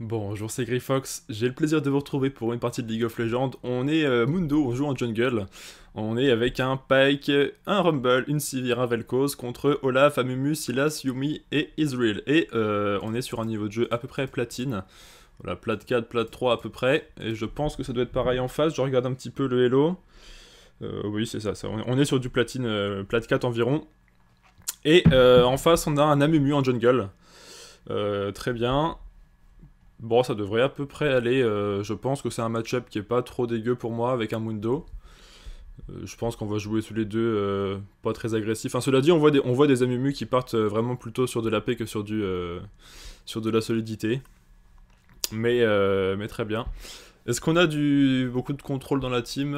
Bonjour, c'est Greyfox. J'ai le plaisir de vous retrouver pour une partie de League of Legends. On est euh, Mundo, on joue en jungle. On est avec un Pike, un Rumble, une Sivir, un Vel'Koz contre Olaf, Amumu, Silas, Yumi et Israel. Et euh, on est sur un niveau de jeu à peu près platine. Voilà, plat 4, plat 3 à peu près. Et je pense que ça doit être pareil en face. Je regarde un petit peu le Hello. Euh, oui, c'est ça, On est sur du platine, plat 4 environ. Et en face, on a un Amumu en jungle. très bien. Bon, ça devrait à peu près aller. euh, je pense que c'est un match-up qui est pas trop dégueu pour moi avec un Mundo. Euh, je pense qu'on va jouer tous les deux euh, pas très agressifs. Enfin, cela dit, on voit des, on voit des Amumu qui partent vraiment plutôt sur de la paix que sur, du, sur de la solidité. Mais, mais très bien. Est-ce qu'on a du, beaucoup de contrôle dans la team?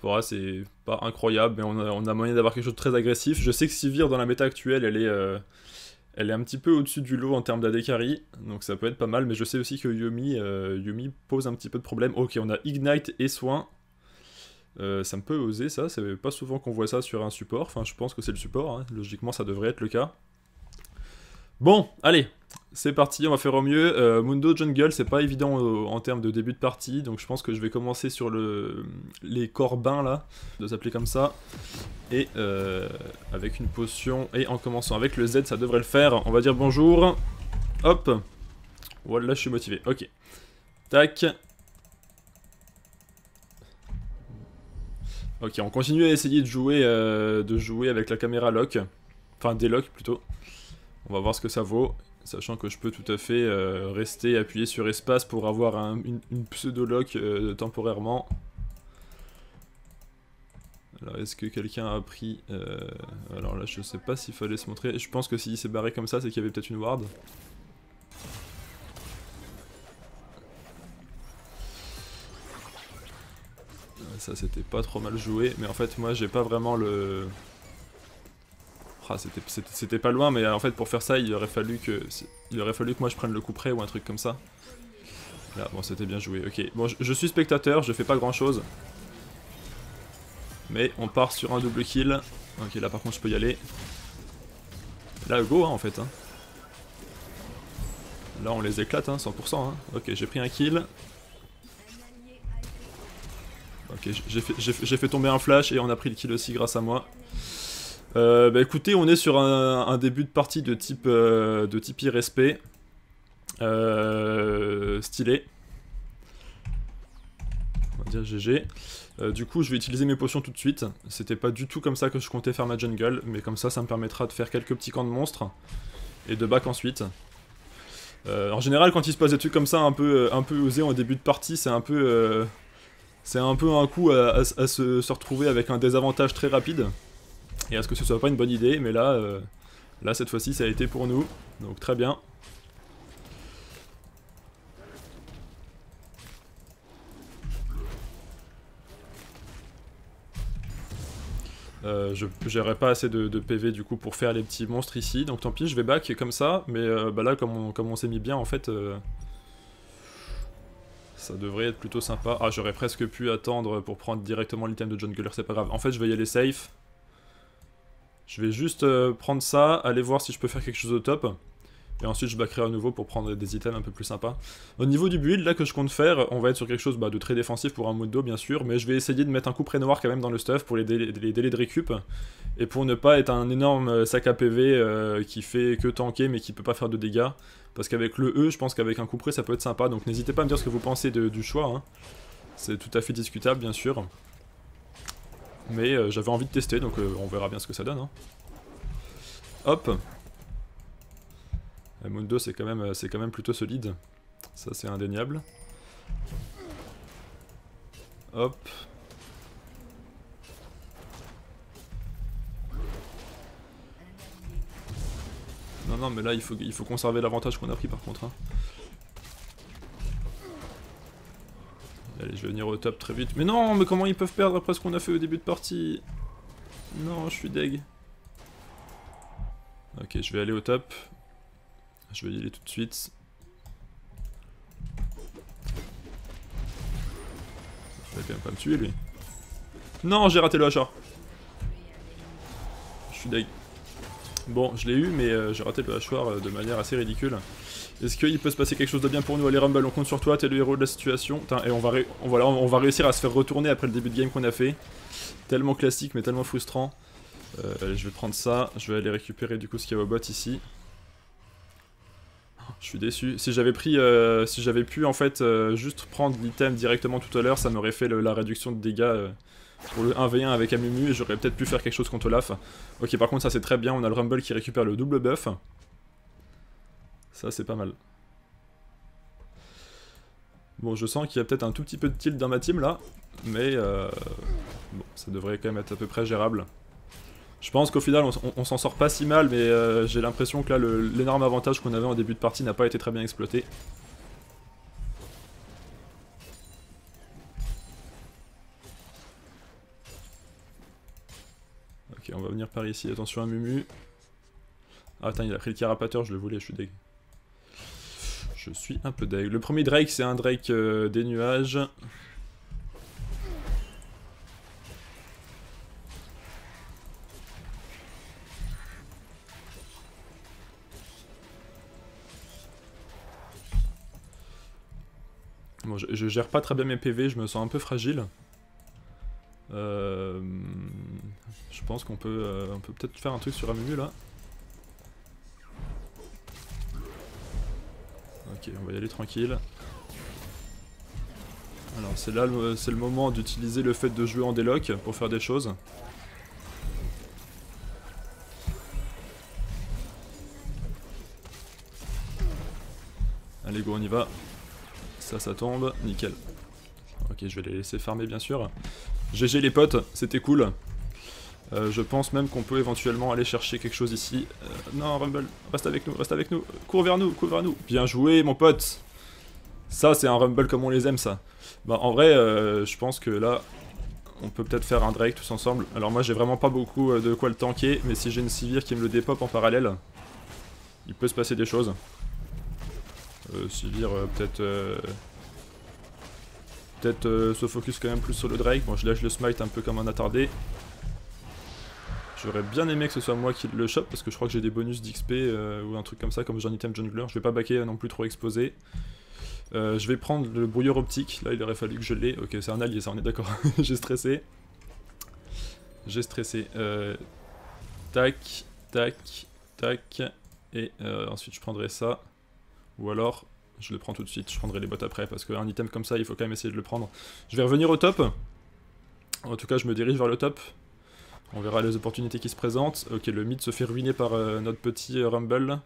Voilà, C'est pas incroyable, mais on a, on a moyen d'avoir quelque chose de très agressif. Je sais que Sivir, dans la méta actuelle, elle est, elle est un petit peu au-dessus du lot en termes d'AD carry, donc ça peut être pas mal, mais je sais aussi que Yumi, euh, Yumi pose un petit peu de problème. Ok, on a Ignite et Soin. Euh, ça me peut oser ça, c'est pas souvent qu'on voit ça sur un support, enfin je pense que c'est le support, hein. logiquement ça devrait être le cas. Bon, allez, c'est parti, on va faire au mieux. Euh, Mundo Jungle, c'est pas évident euh, en termes de début de partie, donc je pense que je vais commencer sur le, les corbins là, de s'appeler comme ça. Et euh, avec une potion, et en commençant avec le Z, ça devrait le faire. On va dire bonjour. Hop. Voilà, je suis motivé. Ok. Tac. Ok, on continue à essayer de jouer, avec la caméra lock. Enfin, délock plutôt. On va voir ce que ça vaut. Sachant que je peux tout à fait euh, rester appuyé sur espace pour avoir un- une, pseudo-lock euh, temporairement. Alors, est-ce que quelqu'un a pris... euh, Alors là, je sais pas s'il fallait se montrer. Je pense que s'il s'est barré comme ça, c'est qu'il y avait peut-être une ward. Ça, c'était pas trop mal joué. Mais en fait, moi, j'ai pas vraiment le... Ah, c'était- pas loin, mais en fait, pour faire ça, il aurait fallu que... Il aurait fallu que moi, je prenne le coup près ou un truc comme ça. Là, bon, c'était bien joué. Ok, bon, je, suis spectateur, je fais pas grand-chose. Mais on part sur un double kill. Ok, là par contre je peux y aller. Là, go hein, en fait. hein. Là, on les éclate, hein, 100%. hein. Ok, j'ai pris un kill. Ok, j'ai fait, fait tomber un flash et on a pris le kill aussi grâce à moi. Euh, bah écoutez, on est sur un, début de partie de type, euh, de type irrespect. Euh, stylé. On va dire GG. Euh, du coup, je vais utiliser mes potions tout de suite. C'était pas du tout comme ça que je comptais faire ma jungle, mais comme ça, ça me permettra de faire quelques petits camps de monstres et de back ensuite. Euh, en général, quand il se passe des trucs comme ça, un peu, un peu osés en début de partie, c'est un peu, c'est un peu un coup à, se retrouver avec un désavantage très rapide. Et à ce que ce soit pas une bonne idée, mais là, euh, là cette fois-ci, ça a été pour nous, donc très bien. Euh, je j'aurais pas assez de, PV du coup pour faire les petits monstres ici, donc tant pis, je vais back comme ça, mais euh, bah là, comme on, s'est mis bien, en fait, ça devrait être plutôt sympa. Ah, j'aurais presque pu attendre pour prendre directement l'item de jungler, c'est pas grave. En fait, je vais y aller safe. Je vais juste euh, prendre ça, aller voir si je peux faire quelque chose de top. Et ensuite, je backerai à nouveau pour prendre des items un peu plus sympas. Au niveau du build, là que je compte faire, on va être sur quelque chose bah, de très défensif pour un Mundo, bien sûr, mais je vais essayer de mettre un coup près noir quand même dans le stuff pour les délais, de récup. Et pour ne pas être un énorme euh, sac à PV euh, qui fait que tanker mais qui peut pas faire de dégâts. Parce qu'avec le E, je pense qu'avec un coup près ça peut être sympa. Donc n'hésitez pas à me dire ce que vous pensez du choix. hein. C'est tout à fait discutable, bien sûr. Mais euh, j'avais envie de tester, donc euh, on verra bien ce que ça donne. hein. Hop. Euh, Mundo c'est quand, même, euh, c'est quand même plutôt solide. Ça c'est indéniable. Hop. Non, non, mais là, il faut, il faut conserver l'avantage qu'on a pris par contre. hein. Allez, je vais venir au top très vite. Mais non, mais comment ils peuvent perdre après ce qu'on a fait au début de partie Non, je suis deg. Ok, je vais aller au top. Je vais y aller tout de suite. Il va quand même pas me tuer lui. Non, j'ai raté le HR. Je suis deg. Bon, je l'ai eu, mais euh, j'ai raté le hachoir euh, de manière assez ridicule. Est-ce qu'il peut se passer quelque chose de bien pour nous? Allez Rumble, on compte sur toi, t'es le héros de la situation. et on va, voilà, on va réussir à se faire retourner après le début de game qu'on a fait. Tellement classique mais tellement frustrant. Euh, je vais prendre ça, je vais aller récupérer du coup ce qu'il y a au bot ici. Je suis déçu. Si j'avais pris, euh, si j'avais pu en fait euh, juste prendre l'item directement tout à l'heure, ça m'aurait fait la réduction de dégâts pour le 1v1 avec Amumu et j'aurais peut-être pu faire quelque chose contre Olaf. Ok, par contre ça c'est très bien, on a le Rumble qui récupère le double buff. Ça, c'est pas mal. Bon, je sens qu'il y a peut-être un tout petit peu de tilt dans ma team, là. Mais, euh, bon, ça devrait quand même être à peu près gérable. Je pense qu'au final, on, s'en sort pas si mal, mais euh, j'ai l'impression que là, l'énorme avantage qu'on avait en début de partie n'a pas été très bien exploité. Ok, on va venir par ici. Attention à Mumu. Ah, attends, il a pris le carapateur, je le voulais, je suis dégueu. Je suis un peu deg. Le premier Drake, c'est un Drake euh, des nuages. Bon, je, gère pas très bien mes PV, je me sens un peu fragile. Euh, je pense qu'on peut, euh, peut peut-être faire un truc sur Amumu là. Va y aller tranquille. Alors c'est là, c'est le moment d'utiliser le fait de jouer en déloc pour faire des choses. Allez go, on y va. Ça, ça tombe. Nickel. Ok, je vais les laisser farmer bien sûr. GG les potes, c'était cool. Euh, je pense même qu'on peut éventuellement aller chercher quelque chose ici. Euh, non, Rumble, reste avec nous, reste avec nous. Cours vers nous, cours vers nous. Bien joué, mon pote. Ça, c'est un Rumble comme on les aime, ça. Bah, en vrai, euh, je pense que là, on peut peut-être faire un Drake tous ensemble. Alors moi, j'ai vraiment pas beaucoup de quoi le tanker, mais si j'ai une Sivir qui me le dépop en parallèle, il peut se passer des choses. Sivir, peut-être... Peut-être se focus quand même plus sur le Drake. Bon, je lâche le smite un peu comme un attardé. J'aurais bien aimé que ce soit moi qui le chope parce que je crois que j'ai des bonus d'XP euh, ou un truc comme ça comme j'ai un item jungler. Je vais pas baquer non plus trop exposé. Euh, je vais prendre le brouilleur optique. Là, il aurait fallu que je l'ai. Ok, c'est un allié, ça, on est d'accord. j'ai stressé. J'ai stressé. Euh, tac, tac, tac. Et ensuite, je prendrai ça. Ou alors, je le prends tout de suite. Je prendrai les bottes après parce qu'un item comme ça, il faut quand même essayer de le prendre. Je vais revenir au top. En tout cas, je me dirige vers le top. On verra les opportunités qui se présentent. Ok, le mid se fait ruiner par euh, notre petit euh, Rumble.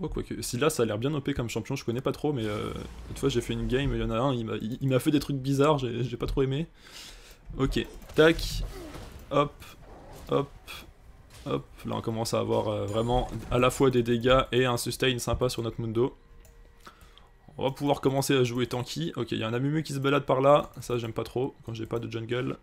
Oh, quoique, si là ça a l'air bien OP comme champion, je connais pas trop, mais euh, fois j'ai fait une game, il y en a un, il m'a fait des trucs bizarres, j'ai pas trop aimé. Ok, tac, hop, hop, hop. Là on commence à avoir vraiment à la fois des dégâts et un sustain sympa sur notre Mundo. On va pouvoir commencer à jouer tanky. Ok, il y a un Amumu qui se balade par là, ça j'aime pas trop quand j'ai pas de jungle.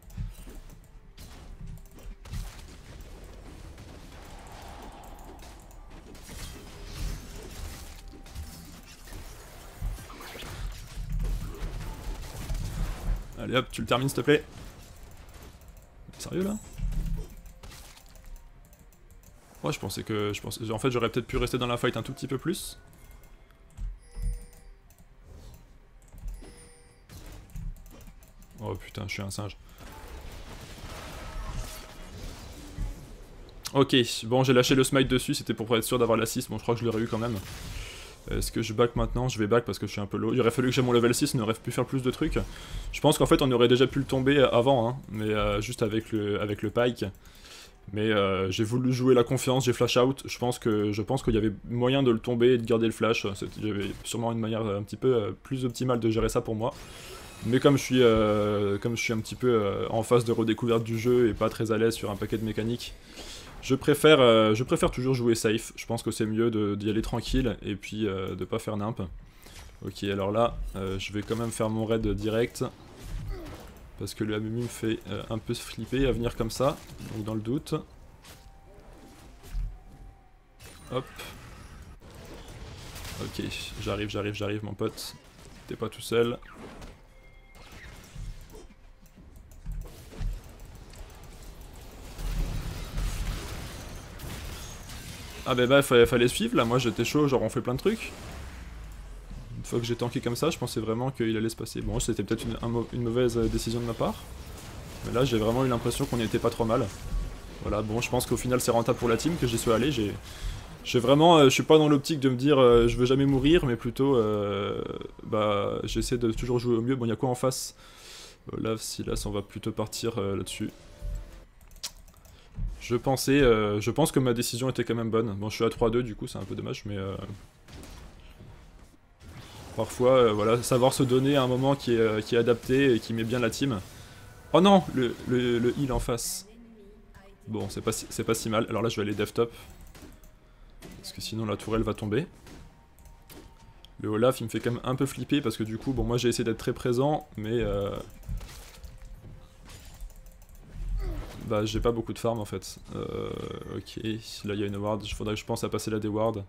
Allez hop, tu le termines s'il te plaît. Sérieux là Ouais, je pensais que... Je pensais, en fait, j'aurais peut-être pu rester dans la fight un tout petit peu plus. Oh putain, je suis un singe. Ok, bon j'ai lâché le smite dessus, c'était pour être sûr d'avoir la 6, bon je crois que je l'aurais eu quand même. Est-ce que je back maintenant? Je vais back parce que je suis un peu low. Il aurait fallu que j'ai mon level 6, on aurait pu faire plus de trucs. Je pense qu'en fait on aurait déjà pu le tomber avant, hein, mais euh, juste avec le, avec le pike. Mais euh, j'ai voulu jouer la confiance, j'ai flash out. Je pense qu'il y avait moyen de le tomber et de garder le flash. J'avais sûrement une manière un petit peu euh, plus optimale de gérer ça pour moi. Mais comme je suis, comme je suis un petit peu en phase de redécouverte du jeu et pas très à l'aise sur un paquet de mécaniques, je préfère, euh, je préfère toujours jouer safe, je pense que c'est mieux d'y aller tranquille et puis euh, de pas faire nimp. Ok, alors là, euh, je vais quand même faire mon raid direct. Parce que le Amumu me fait un peu flipper à venir comme ça, donc dans le doute. Hop. Ok, j'arrive, j'arrive, j'arrive mon pote. T'es pas tout seul. Ah bah bah fallait, fallait suivre là, moi j'étais chaud, genre on fait plein de trucs. Une fois que j'ai tanké comme ça, je pensais vraiment qu'il allait se passer. Bon, c'était peut-être une, mauvaise euh, décision de ma part. Mais là j'ai vraiment eu l'impression qu'on était pas trop mal. Voilà, bon je pense qu'au final c'est rentable pour la team que j'y sois allé, j'ai... Vraiment, euh, je suis pas dans l'optique de me dire euh, je veux jamais mourir, mais plutôt bah j'essaie de toujours jouer au mieux. Bon, il y a quoi en face? Là, si là, on va plutôt partir là-dessus. Je pensais, euh, je pense que ma décision était quand même bonne. Bon, je suis à 3-2 du coup, c'est un peu dommage, mais euh, parfois, euh, voilà, savoir se donner à un moment qui est, est, adapté et qui met bien la team. Oh non, le, le, heal en face. Bon, c'est pas, si, pas si mal. Alors là, je vais aller dev top. Parce que sinon, la tourelle va tomber. Le Olaf, il me fait quand même un peu flipper parce que du coup, bon, moi j'ai essayé d'être très présent, mais Bah j'ai pas beaucoup de farm en fait. Euh, ok, là il y a une ward, il faudrait que je pense à passer la des ward.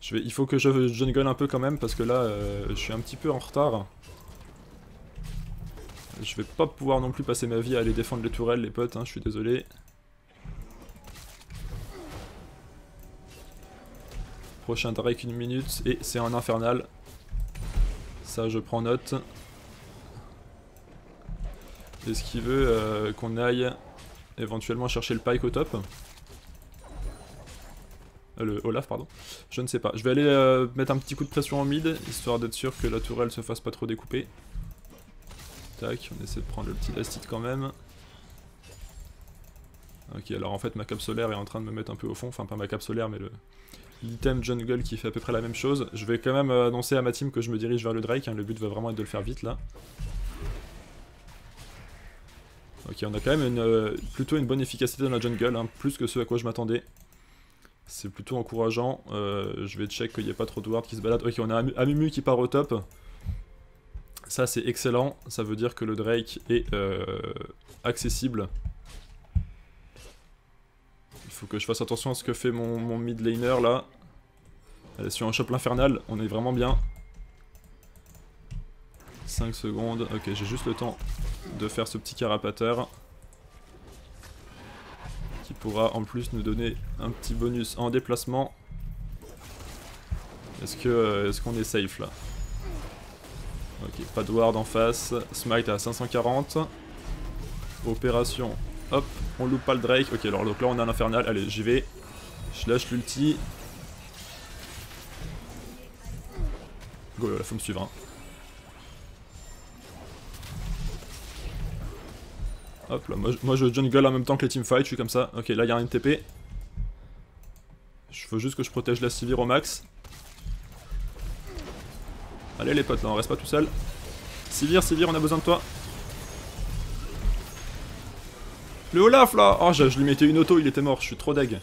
Je vais, il faut que je jungle un peu quand même parce que là euh, je suis un petit peu en retard. Je vais pas pouvoir non plus passer ma vie à aller défendre les tourelles les potes, hein, je suis désolé. Prochain Drake une minute et c'est un infernal. Ça je prends note. Est-ce qu'il veut euh, qu'on aille éventuellement chercher le pike au top. Euh, le Olaf, pardon. Je ne sais pas. Je vais aller euh, mettre un petit coup de pression en mid, histoire d'être sûr que la tourelle se fasse pas trop découper. Tac, on essaie de prendre le petit lastite quand même. Ok, alors en fait ma cape solaire est en train de me mettre un peu au fond, enfin pas ma cape solaire mais l'item jungle qui fait à peu près la même chose. Je vais quand même euh, annoncer à ma team que je me dirige vers le Drake, hein. le but va vraiment être de le faire vite là. Ok, on a quand même une, euh, plutôt une bonne efficacité dans la jungle, hein, plus que ce à quoi je m'attendais. C'est plutôt encourageant. Euh, je vais check qu'il n'y ait pas trop de wards qui se baladent. Ok, on a Amumu qui part au top. Ça, c'est excellent. Ça veut dire que le Drake est euh, accessible. Il faut que je fasse attention à ce que fait mon, mid laner là. Allez, sur un shop infernal, on est vraiment bien. 5 secondes. Ok, j'ai juste le temps de faire ce petit carapateur. Qui pourra en plus nous donner un petit bonus en déplacement. Est-ce que est-ce qu'on est safe là? Ok, pas de ward en face. Smite à 540. Opération. Hop, on loupe pas le Drake. Ok, alors donc là on a l'infernal. Allez, j'y vais. Je lâche l'ulti. Go, là, faut me suivre. Hein. Hop là, moi, je jungle en même temps que les teamfights, je suis comme ça. Ok, là il y a un TP. Je veux juste que je protège la Sivir au max. Allez les potes là, on reste pas tout seul. Sivir, Sivir, on a besoin de toi. Le Olaf là Oh, je, lui mettais une auto, il était mort, je suis trop deg.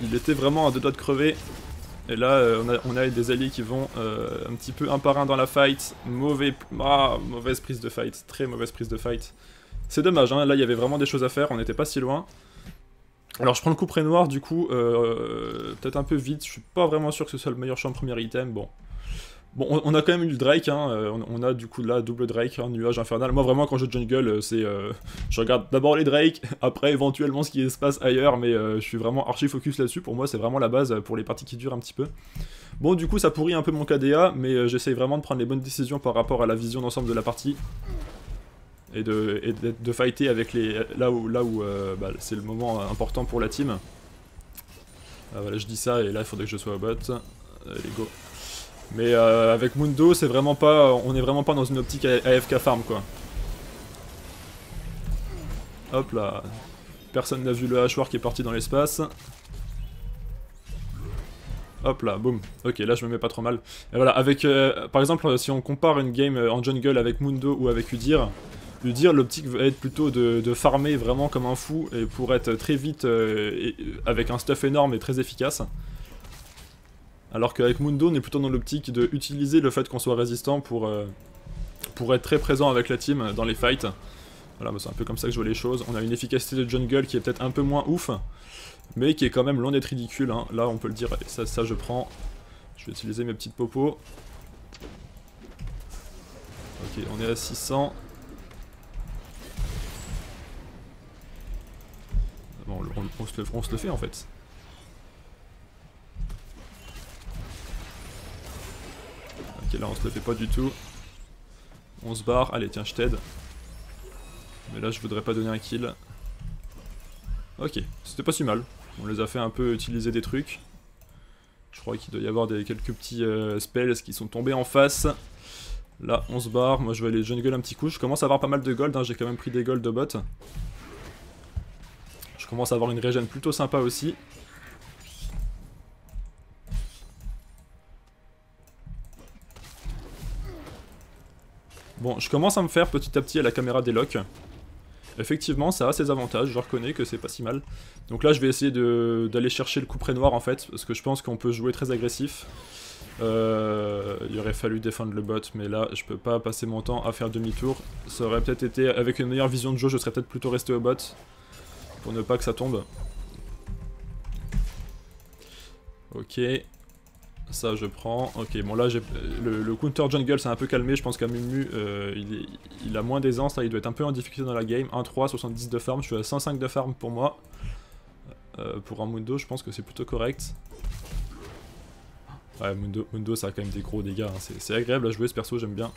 Il était vraiment à deux doigts de crever. Et là, euh, on, a, on, a, des alliés qui vont euh, un petit peu un par un dans la fight. Mauvais, ah, mauvaise prise de fight, très mauvaise prise de fight. C'est dommage, hein. là il y avait vraiment des choses à faire, on n'était pas si loin. Alors je prends le coup près noir du coup, euh, peut-être un peu vite, je suis pas vraiment sûr que ce soit le meilleur champ premier item, bon. On, a quand même eu Drake, hein, euh, on, a du coup là double Drake, un nuage infernal. Moi vraiment quand je jungle, euh, c'est... je regarde d'abord les Drake, après éventuellement ce qui se passe ailleurs, mais je suis vraiment archi focus là-dessus. Pour moi c'est vraiment la base pour les parties qui durent un petit peu. Bon du coup ça pourrit un peu mon KDA, mais j'essaye vraiment de prendre les bonnes décisions par rapport à la vision d'ensemble de la partie et de, de, fighter avec les là où, là où euh, bah, c'est le moment important pour la team. Ah, voilà, je dis ça et là il faudrait que je sois au bot. Allez go. Mais euh, avec Mundo, c'est vraiment pas, on est vraiment pas dans une optique AFK farm quoi. Hop là, personne n'a vu le hachoir qui est parti dans l'espace. Hop là, boum. Ok, là je me mets pas trop mal. Et voilà, avec, euh, par exemple, si on compare une game en jungle avec Mundo ou avec Udir, lui dire l'optique va être plutôt de, farmer vraiment comme un fou et pour être très vite euh, et, avec un stuff énorme et très efficace. Alors qu'avec Mundo, on est plutôt dans l'optique de utiliser le fait qu'on soit résistant pour, euh, pour être très présent avec la team dans les fights. Voilà, c'est un peu comme ça que je vois les choses. On a une efficacité de jungle qui est peut-être un peu moins ouf, mais qui est quand même loin d'être ridicule. Hein. Là, on peut le dire, ça, ça je prends. Je vais utiliser mes petites popos. Ok, on est à 600. on, on, on, se le, on se le fait en fait. Ok, là on se le fait pas du tout. On se barre. Allez, tiens, je t'aide. Mais là, je voudrais pas donner un kill. Ok, c'était pas si mal. On les a fait un peu utiliser des trucs. Je crois qu'il doit y avoir des, quelques petits euh, spells qui sont tombés en face. Là, on se barre. Moi, je vais aller jungle un petit coup. Je commence à avoir pas mal de gold. Hein. J'ai quand même pris des gold de bot. Je commence à avoir une régène plutôt sympa aussi. Bon, je commence à me faire petit à petit à la caméra des locks. Effectivement, ça a ses avantages, je reconnais que c'est pas si mal. Donc là, je vais essayer d'aller chercher le coup près noir en fait, parce que je pense qu'on peut jouer très agressif. Euh, il aurait fallu défendre le bot, mais là, je peux pas passer mon temps à faire demi-tour. Ça aurait peut-être été, avec une meilleure vision de jeu, je serais peut-être plutôt resté au bot, pour ne pas que ça tombe. Ok, ça je prends. Ok, bon là le, le, counter jungle s'est un peu calmé. Je pense qu'à Mumu euh, il, a moins d'aisance. Là il doit être un peu en difficulté dans la game. 1-3, 70 de farm. Je suis à 105 de farm pour moi. Euh, pour un Mundo, je pense que c'est plutôt correct. Ouais, Mundo, Mundo ça a quand même des gros dégâts. Hein. C'est agréable à jouer ce perso, j'aime bien.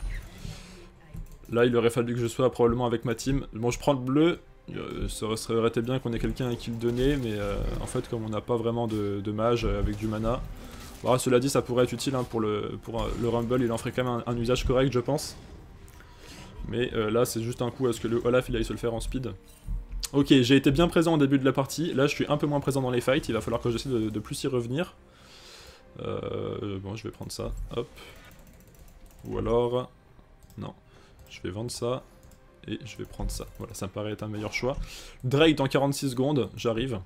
Là il aurait fallu que je sois probablement avec ma team. Bon, je prends le bleu. Euh, ça aurait été bien qu'on ait quelqu'un à qui le donner, mais en fait, comme on n'a pas vraiment de, mage avec du mana, cela dit, ça pourrait être utile hein, pour, le, pour euh, le Rumble, il en ferait quand même un, usage correct, je pense. Mais euh, là, c'est juste un coup à ce que le Olaf il aille se le faire en speed. Ok, j'ai été bien présent au début de la partie. Là, je suis un peu moins présent dans les fights. Il va falloir que j'essaie de, plus y revenir. Euh, bon, je vais prendre ça. Hop. Ou alors... Non. Je vais vendre ça. Et je vais prendre ça. Voilà, ça me paraît être un meilleur choix. Drake dans 46 secondes. J'arrive.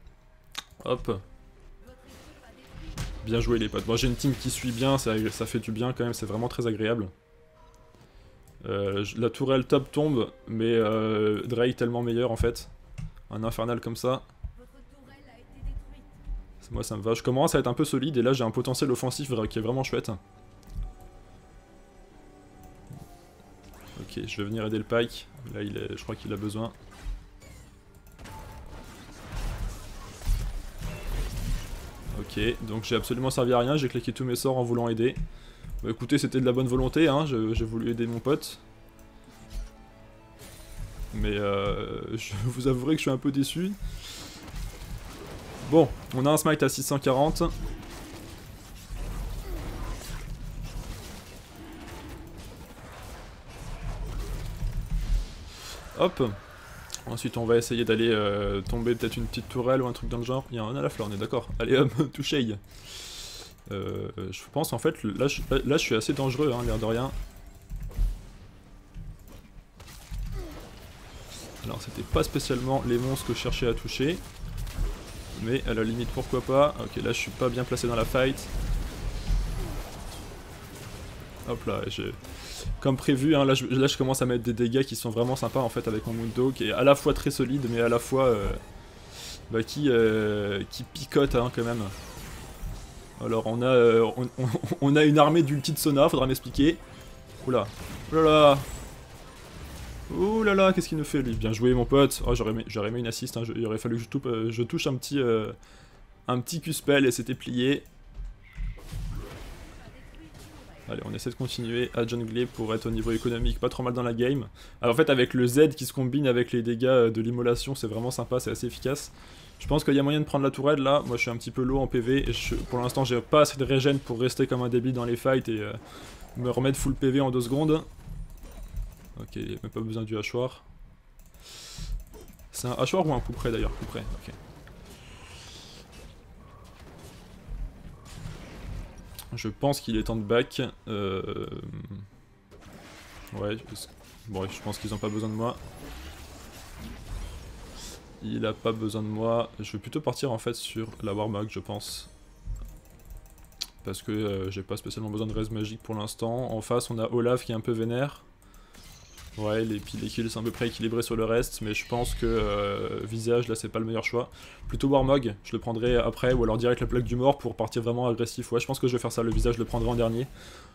Hop. Bien joué les potes. Moi j'ai une team qui suit bien, ça, fait du bien quand même, c'est vraiment très agréable. Euh, la tourelle top tombe, mais euh, Drake tellement meilleur en fait. Un infernal comme ça. Moi ça me va. Je commence à être un peu solide et là j'ai un potentiel offensif qui est vraiment chouette. Ok, je vais venir aider le Pike. Là il est, je crois qu'il a besoin. Ok, donc j'ai absolument servi à rien, j'ai claqué tous mes sorts en voulant aider. Bah écoutez, c'était de la bonne volonté, hein, j'ai voulu aider mon pote. Mais euh, je vous avouerai que je suis un peu déçu. Bon, on a un smite à 640. Hop Ensuite, on va essayer d'aller euh, tomber peut-être une petite tourelle ou un truc dans le genre. Il y a un à la fleur, on est d'accord. Allez hop, touché. Euh, je pense en fait, là je, là, je suis assez dangereux, hein, l'air de rien. Alors c'était pas spécialement les monstres que je cherchais à toucher. Mais à la limite pourquoi pas. Ok là je suis pas bien placé dans la fight. Hop là, j'ai comme prévu, hein, là, je, commence à mettre des dégâts qui sont vraiment sympas en fait avec mon Mundo, qui est à la fois très solide mais à la fois euh, bah, qui, euh, qui picote hein, quand même. Alors on a, euh, on, a une armée d'ulti de Sona, faudra m'expliquer. Oula, oulala, oulala, qu'est-ce qu'il nous fait lui? Bien joué mon pote. Oh j'aurais aimé, une assist, hein. il aurait fallu que je, touche, je touche un petit, un petit Q-spell et c'était plié. Allez, on essaie de continuer à jungler pour être au niveau économique pas trop mal dans la game. Alors en fait, avec le Z qui se combine avec les dégâts euh, de l'immolation, c'est vraiment sympa, c'est assez efficace. Je pense qu'il y a moyen de prendre la tourelle là. Moi, je suis un petit peu low en PV et pour l'instant, j'ai pas assez de régène pour rester comme un débile dans les fights et euh, me remettre full PV en 2 secondes. Ok, même pas besoin du hachoir. C'est un hachoir ou un coup près d'ailleurs? Coup près, ok. Je pense qu'il est temps de back. Euh... Ouais, bon, je pense qu'ils n'ont pas besoin de moi. Il a pas besoin de moi. Je vais plutôt partir en fait sur la Warmog, je pense. Parce que euh, j'ai pas spécialement besoin de raise magique pour l'instant. En face, on a Olaf qui est un peu vénère. Ouais, les, les kills sont à peu près équilibrés sur le reste, mais je pense que euh, visage, là, c'est pas le meilleur choix. Plutôt Warmog, je le prendrai après, ou alors direct la plaque du mort pour partir vraiment agressif. Ouais, je pense que je vais faire ça, le visage, je le prendrai en dernier.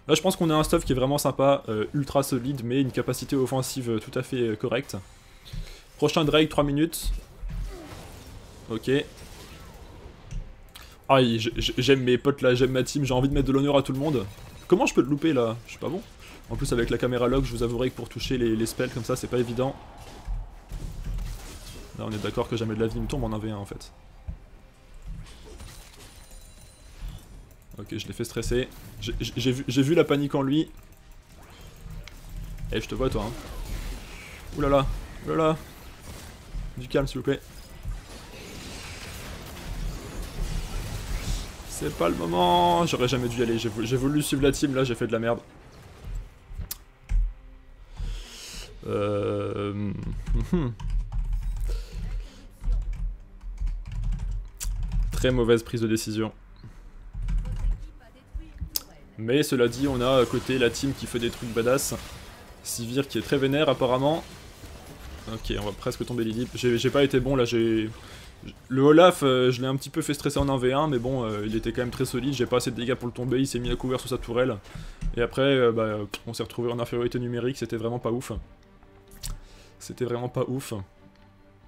Là, je pense qu'on a un stuff qui est vraiment sympa, euh, ultra solide, mais une capacité offensive tout à fait euh, correcte. Prochain Drake, 3 minutes. Ok. Ah, j'aime mes potes là, j'aime ma team, j'ai envie de mettre de l'honneur à tout le monde. Comment je peux le louper là? Je suis pas bon. En plus avec la caméra log, je vous avouerai que pour toucher les, spells comme ça, c'est pas évident. Là on est d'accord que jamais de la vie me tombe en 1v1 en fait. Ok, je l'ai fait stresser. J'ai vu, la panique en lui. Eh, je te vois toi. Hein. Oulala, oulala. Du calme s'il vous plaît. C'est pas le moment. J'aurais jamais dû y aller. J'ai voulu suivre la team, là j'ai fait de la merde. Euh... Très mauvaise prise de décision. Mais cela dit, on a à côté la team qui fait des trucs badass. Sivir qui est très vénère apparemment. Ok, on va presque tomber Lilip. J'ai pas été bon là, j'ai... Le Olaf, euh, je l'ai un petit peu fait stresser en 1v1, mais bon, euh, il était quand même très solide, j'ai pas assez de dégâts pour le tomber, il s'est mis à couvert sous sa tourelle. Et après, bah, on s'est retrouvé en infériorité numérique, c'était vraiment pas ouf. C'était vraiment pas ouf.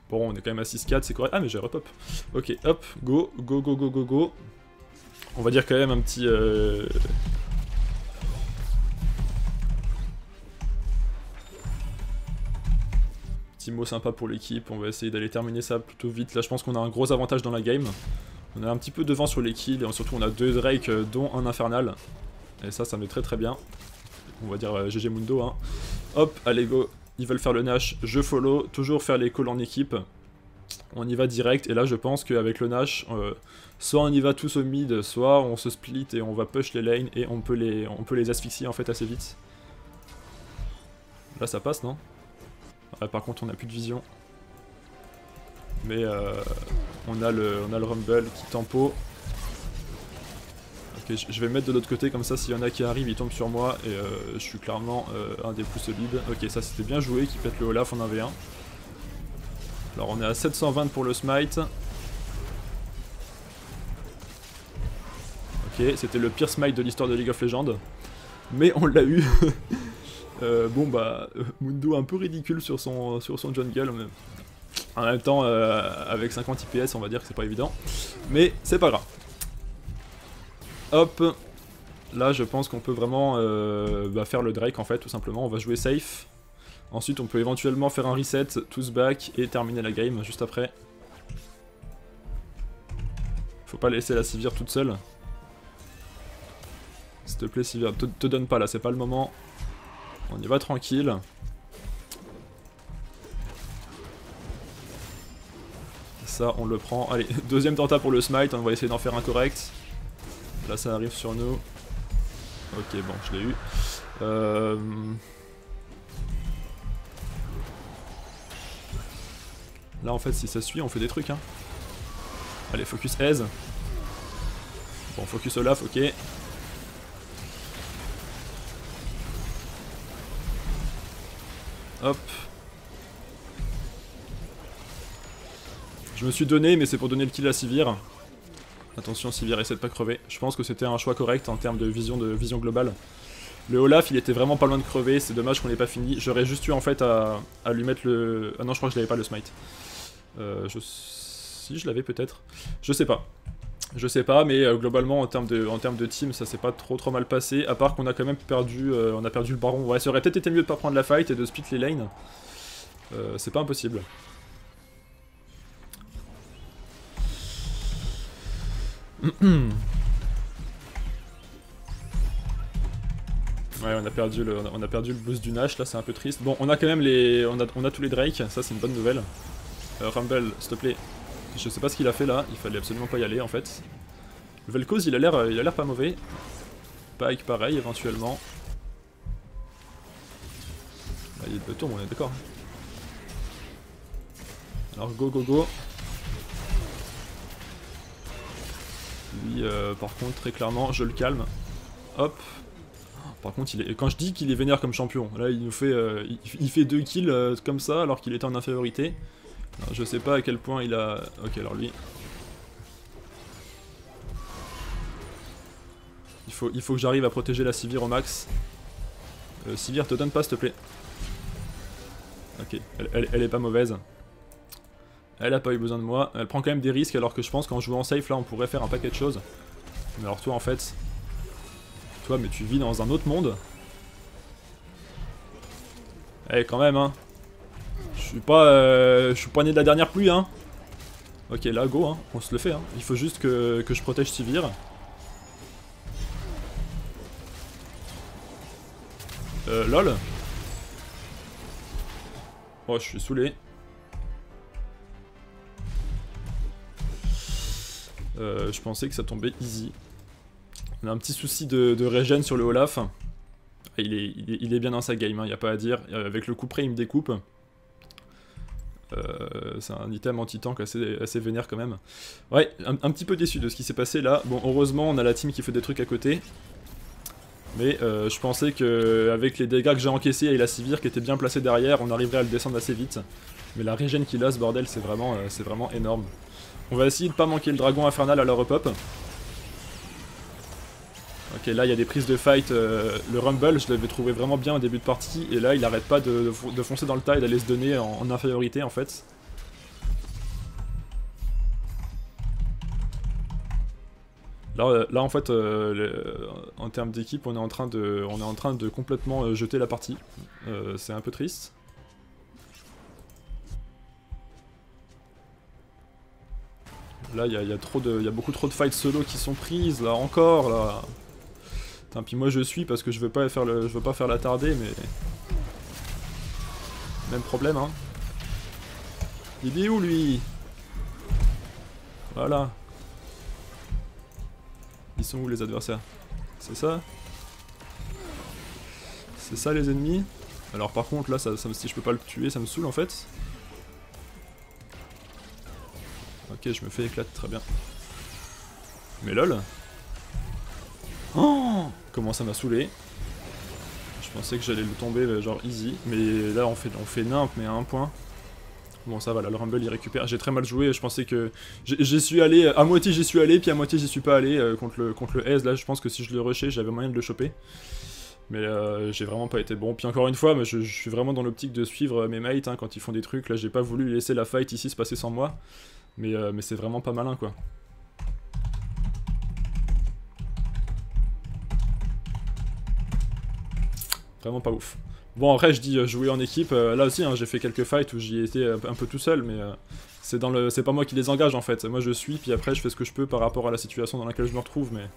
Bon, on est quand même à 6-4, c'est correct. Ah, mais j'ai repop. Ok, hop, go, go, go, go, go, go. On va dire quand même un petit... Petit mot sympa pour l'équipe, on va essayer d'aller terminer ça plutôt vite. Là je pense qu'on a un gros avantage dans la game. On est un petit peu devant sur les kills et surtout on a deux Drake euh, dont un Infernal. Et ça, ça met très très bien. On va dire GG euh, Mundo. Hein. Hop, allez go. Ils veulent faire le Nash, je follow. Toujours faire les calls en équipe. On y va direct. Et là je pense qu'avec le Nash, euh, soit on y va tous au mid, soit on se split et on va push les lanes et on peut les, asphyxier en fait assez vite. Là ça passe non? Par contre, on n'a plus de vision. Mais euh, on, a le, on a le Rumble qui tempo. Je vais me mettre de l'autre côté, comme ça, s'il y en a qui arrivent, ils tombent sur moi. Et euh, je suis clairement euh, un des plus solides. Ok, ça c'était bien joué, qui pète le Olaf en 1v1. Alors on est à 720 pour le smite. Ok, c'était le pire smite de l'histoire de League of Legends. Mais on l'a eu Euh, bon bah, Mundo un peu ridicule sur son, sur son jungle, mais en même temps, avec 50 IPS, on va dire que c'est pas évident. Mais c'est pas grave. Hop, là je pense qu'on peut vraiment euh, bah, faire le Drake en fait, tout simplement. On va jouer safe. Ensuite, on peut éventuellement faire un reset, tous back et terminer la game juste après. Faut pas laisser la Sivir toute seule. S'il te plaît, Sivir, te, te donne pas là, c'est pas le moment. On y va tranquille. Ça, on le prend. Allez, deuxième tenta pour le smite, on va essayer d'en faire un correct. Là, ça arrive sur nous. Ok, bon, je l'ai eu. Euh, là, en fait, si ça suit, on fait des trucs. Hein. Allez, focus aise. Bon, focus Olaf, ok. Hop. Je me suis donné, mais c'est pour donner le kill à Sivir. Attention, Sivir essaie de pas crever. Je pense que c'était un choix correct en termes de vision, de vision globale. Le Olaf, il était vraiment pas loin de crever, c'est dommage qu'on l'ait pas fini. J'aurais juste eu en fait à, lui mettre le... Ah non, je crois que je l'avais pas le smite. Euh, je... Si, je l'avais peut-être. Je sais pas. Je sais pas, mais euh, globalement en termes de, en termes de team, ça s'est pas trop trop mal passé. À part qu'on a quand même perdu, euh, on a perdu le baron. Ouais, ça aurait peut-être été mieux de pas prendre la fight et de split les lanes. Euh, c'est pas impossible. Ouais, on a perdu le, on a perdu le boost du Nash, là c'est un peu triste. Bon, on a quand même les, on a, on a tous les Drake, ça c'est une bonne nouvelle. Rumble, s'il te plaît, je sais pas ce qu'il a fait là, il fallait absolument pas y aller en fait. Le Vel'Koz il a l'air il a l'air pas mauvais. Pike pareil éventuellement. Bah, il est de tour, on est d'accord. Alors go go go. Lui euh, par contre très clairement je le calme. Hop. Par contre, il est... quand je dis qu'il est vénère comme champion, là il nous fait, euh, il, fait deux kills euh, comme ça alors qu'il était en infériorité je sais pas à quel point il a... Ok, alors lui... Il faut, il faut que j'arrive à protéger la Sivir au max. Euh, Sivir, te donne pas s'il te plaît. Ok, elle, est pas mauvaise. Elle a pas eu besoin de moi. Elle prend quand même des risques alors que je pense qu'en jouant safe là on pourrait faire un paquet de choses. Mais alors toi en fait... Toi, mais tu vis dans un autre monde. Eh, quand même, hein. Je suis pas... Euh, je suis pas né de la dernière pluie, hein. Ok, là, go, hein. On se le fait, hein. Il faut juste que, que je protège Sivir. Euh, lol. Oh, je suis saoulé. Euh, je pensais que ça tombait easy. On a un petit souci de, de régène sur le Olaf. Il est, bien dans sa game, il hein, n'y a pas à dire. Euh, avec le coup près, il me découpe. Euh, c'est un item anti-tank assez, vénère quand même. Ouais, un, petit peu déçu de ce qui s'est passé là. Bon, heureusement, on a la team qui fait des trucs à côté. Mais je pensais qu'avec les dégâts que j'ai encaissés et la Sivir qui était bien placée derrière, on arriverait à le descendre assez vite. Mais la régène qu'il a, ce bordel, c'est vraiment, c'est vraiment énorme. On va essayer de pas manquer le dragon infernal à leur pop. Ok, là il y a des prises de fight. Euh, le Rumble, je l'avais trouvé vraiment bien au début de partie. Et là, il arrête pas de, foncer dans le tas et d'aller se donner en, infériorité en fait. Là, euh, en fait, euh, en termes d'équipe, on est en train de complètement jeter la partie. C'est un peu triste. Là, il y a, y a beaucoup trop de fights solo qui sont prises, là, encore, là. Putain, puis moi je suis parce que je veux pas faire je veux pas faire l'attarder, mais... Même problème, hein. Il est où, lui? Voilà. Ils sont où, les adversaires? C'est ça? C'est ça, les ennemis? Alors par contre, là, ça, si je peux pas le tuer, ça me saoule, en fait. Ok, je me fais éclate, très bien. Mais lol. Oh Comment ça m'a saoulé. Je pensais que j'allais le tomber euh, genre easy, mais là on fait, on fait nimp, mais à un point. Bon ça va, là le Rumble il récupère. J'ai très mal joué, je pensais que... J'y suis allé, à moitié j'y suis allé, puis à moitié j'y suis pas allé euh, contre, le, contre le S. Là je pense que si je le rushais, j'avais moyen de le choper. Mais euh, j'ai vraiment pas été bon. Puis encore une fois, je, suis vraiment dans l'optique de suivre mes mates hein, quand ils font des trucs. Là j'ai pas voulu laisser la fight ici se passer sans moi. Mais, euh, mais c'est vraiment pas malin quoi. Vraiment pas ouf. Bon après je dis euh, jouer en équipe, euh, là aussi hein, j'ai fait quelques fights où j'y étais un peu tout seul, mais c'est dans le, c'est pas moi qui les engage en fait. Moi je suis, puis après je fais ce que je peux par rapport à la situation dans laquelle je me retrouve, mais...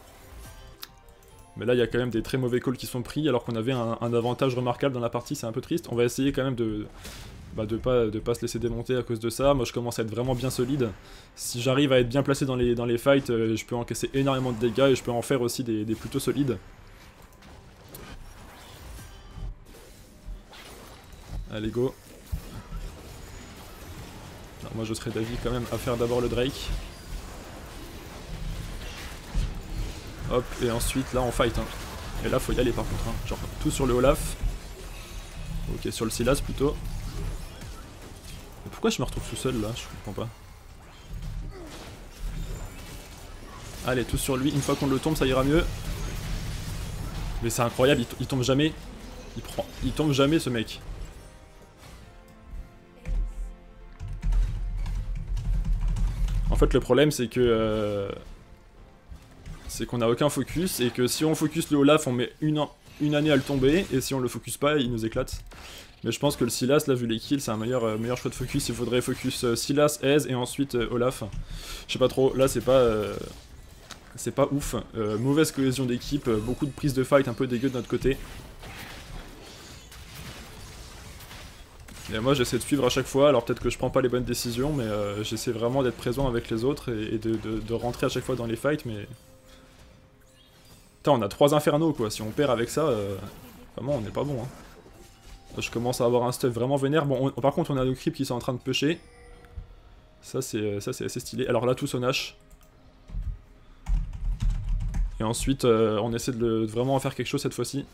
Mais là il y a quand même des très mauvais calls qui sont pris alors qu'on avait un, avantage remarquable dans la partie, c'est un peu triste. On va essayer quand même de, bah, de pas de pas se laisser démonter à cause de ça. Moi je commence à être vraiment bien solide. Si j'arrive à être bien placé dans les, fights, euh, je peux encaisser énormément de dégâts et je peux en faire aussi des, plutôt solides. Allez go. moi je serais d'avis quand même à faire d'abord le Drake. Hop, et ensuite là on fight. Hein. Et là faut y aller par contre. Hein. Genre tout sur le Olaf. Ok, sur le Silas plutôt. Pourquoi je me retrouve tout seul là? Je comprends pas. Allez, tous sur lui. Une fois qu'on le tombe, ça ira mieux. Mais c'est incroyable, il, tombe jamais. Il prend, il tombe jamais ce mec. En fait, le problème, c'est que... Euh, c'est qu'on a aucun focus, et que si on focus le Olaf, on met une, une année à le tomber, et si on le focus pas, il nous éclate. Mais je pense que le Silas, là, vu les kills, c'est un meilleur, euh, meilleur choix de focus. Il faudrait focus euh, Silas, Ez et ensuite euh, Olaf. Je sais pas trop, là, c'est pas... c'est pas ouf. mauvaise cohésion d'équipe, beaucoup de prises de fight un peu dégueu de notre côté. Et moi j'essaie de suivre à chaque fois, alors peut-être que je prends pas les bonnes décisions, mais j'essaie vraiment d'être présent avec les autres et, de, rentrer à chaque fois dans les fights, mais... Putain, on a trois infernaux quoi, si on perd avec ça, vraiment on n'est pas bon. Hein. Je commence à avoir un stuff vraiment vénère. Bon, par contre, on a nos creeps qui sont en train de pusher. Ça, c'est assez stylé. Alors là, tous on H. Et ensuite, euh, on essaie de, vraiment en faire quelque chose cette fois-ci.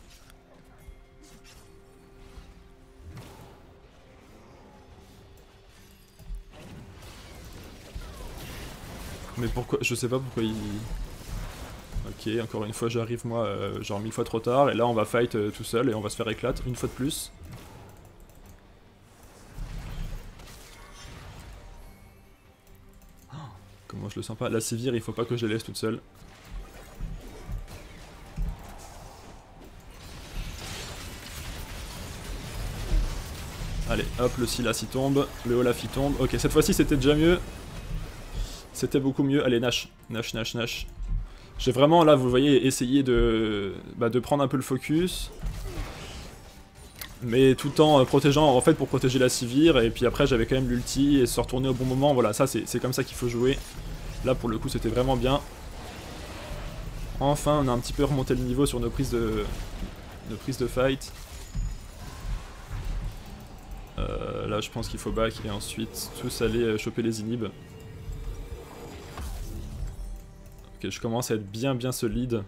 Mais pourquoi Je sais pas pourquoi il... Ok, encore une fois, j'arrive moi, euh, genre mille fois trop tard. Et là, on va fight euh, tout seul et on va se faire éclater une fois de plus. Ah, comment je le sens pas? La Sivir, il faut pas que je la laisse toute seule. Allez, hop, le Silas il tombe, le Olaf il tombe. Ok, cette fois-ci c'était déjà mieux. C'était beaucoup mieux. Allez, Nash, Nash, Nash, Nash. J'ai vraiment, là, vous voyez, essayé de, bah, de prendre un peu le focus. Mais tout en euh, protégeant, en fait, pour protéger la Sivir. Et puis après, j'avais quand même l'ulti et se retourner au bon moment. Voilà, ça, c'est comme ça qu'il faut jouer. Là, pour le coup, c'était vraiment bien. Enfin, on a un petit peu remonté le niveau sur nos prises de, nos prises de fight. Euh, là, je pense qu'il faut back et ensuite tous aller euh, choper les inhibs. Ok, je commence à être bien bien solide.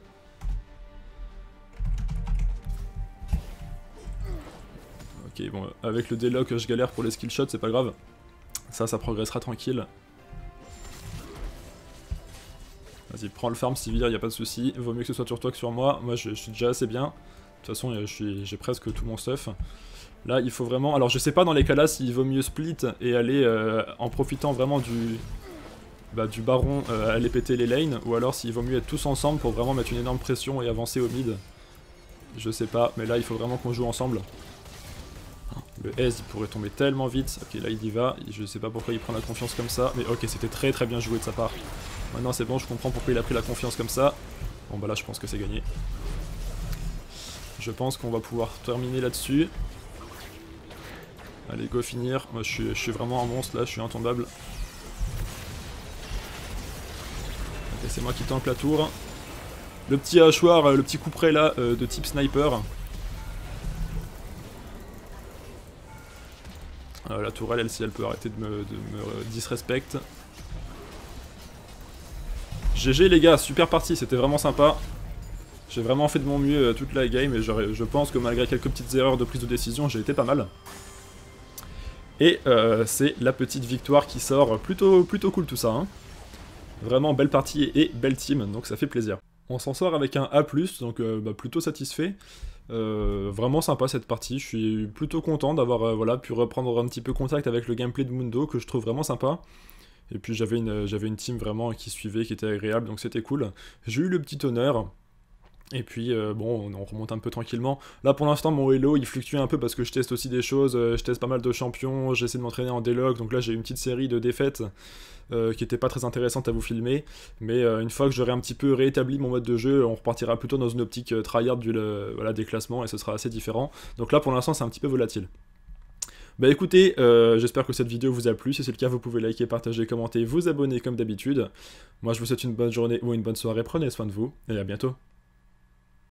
Ok, bon, avec le délock, je galère pour les skill shots, c'est pas grave. Ça, ça progressera tranquille. Vas-y, prends le farm, Sivir, y a pas de souci. Vaut mieux que ce soit sur toi que sur moi. Moi, je, suis déjà assez bien. De toute façon, j'ai presque tout mon stuff. Là, il faut vraiment... Alors, je sais pas dans les cas là s'il vaut mieux split et aller euh, en profitant vraiment du, bah, du baron euh, aller péter les lanes, ou alors s'il vaut mieux être tous ensemble pour vraiment mettre une énorme pression et avancer au mid. Je sais pas, mais là il faut vraiment qu'on joue ensemble. Le S il pourrait tomber tellement vite. Ok là il y va, je sais pas pourquoi il prend la confiance comme ça, mais ok c'était très très bien joué de sa part. Maintenant c'est bon, je comprends pourquoi il a pris la confiance comme ça. Bon bah là je pense que c'est gagné. Je pense qu'on va pouvoir terminer là-dessus. Allez go finir, moi je suis, je suis vraiment un monstre là, je suis intombable. C'est moi qui tank la tour. Le petit hachoir, euh, le petit coup près là, euh, de type sniper. Euh, la tourelle, elle, si elle peut arrêter de me, disrespect. GG les gars, super partie, c'était vraiment sympa. J'ai vraiment fait de mon mieux toute la game et je pense que malgré quelques petites erreurs de prise de décision, j'ai été pas mal. Et c'est la petite victoire qui sort, plutôt, plutôt cool tout ça. Hein. Vraiment belle partie et belle team, donc ça fait plaisir. On s'en sort avec un A+, donc euh, bah, plutôt satisfait. Euh, vraiment sympa cette partie, je suis plutôt content d'avoir euh, voilà, pu reprendre un petit peu contact avec le gameplay de Mundo, que je trouve vraiment sympa. Et puis j'avais une, une team vraiment qui suivait, qui était agréable, donc c'était cool. J'ai eu le petit honneur, et puis bon, on remonte un peu tranquillement. Là pour l'instant mon Hello il fluctue un peu parce que je teste aussi des choses, je teste pas mal de champions, j'essaie de m'entraîner en délog, donc là j'ai une petite série de défaites euh, qui était pas très intéressante à vous filmer. Mais euh, une fois que j'aurai un petit peu rétabli mon mode de jeu, on repartira plutôt dans une optique euh, tryhard du, voilà, des classements et ce sera assez différent. Donc là pour l'instant c'est un petit peu volatile. Bah écoutez, j'espère que cette vidéo vous a plu. Si c'est le cas, vous pouvez liker, partager, commenter, vous abonner comme d'habitude. Moi je vous souhaite une bonne journée ou une bonne soirée. Prenez soin de vous et à bientôt.